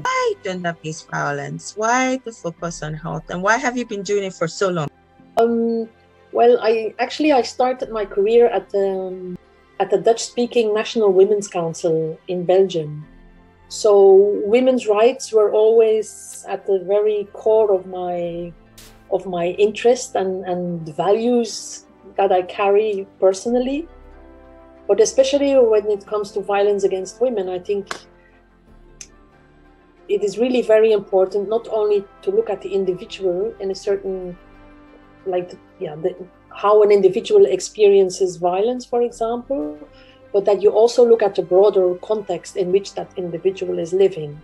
Why gender-based violence? Why to focus on health? And why have you been doing it for so long? Um, well, I actually I started my career at the um, at the Dutch-speaking National Women's Council in Belgium. So women's rights were always at the very core of my of my interest and, and values that I carry personally. But especially when it comes to violence against women, I think it is really very important not only to look at the individual in a certain like yeah the, how an individual experiences violence for example but that you also look at the broader context in which that individual is living